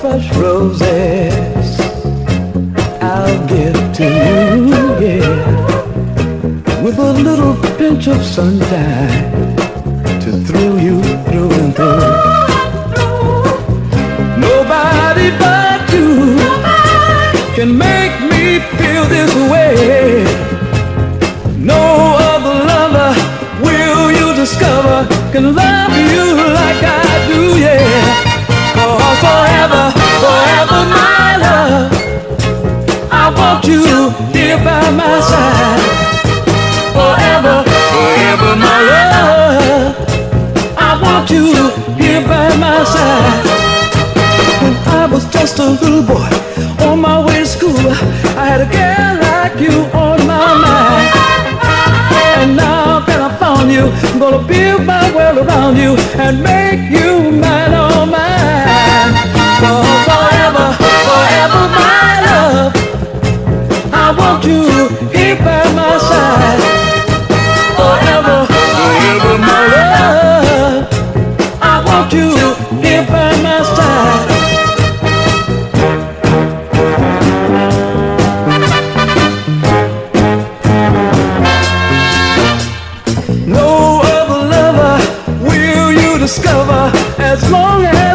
fresh roses. I'll give to you, yeah. With a little pinch of sunshine To thrill you through and through. Nobody but you Can make me feel this way. No other lover will you discover Can love want you here by my side. Forever, forever, my love. I want you here by my side. When I was just a little boy on my way to school, I had a girl like you on my mind. And now that I found you, I'm gonna build my world around you and make you mine, want you here by my side. No other lover will you discover as long as